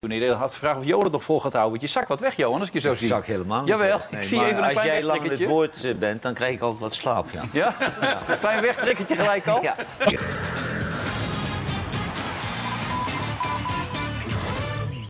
Toen ik had vraag of Johan nog vol gaat houden. Want je zak wat weg, Johan, als ik je zo Ik zie. zak helemaal. Jawel, als jij lang in het woord eh, bent, dan krijg ik altijd wat slaap, ja. Ja? Een klein wegtrekketje gelijk al? Ja.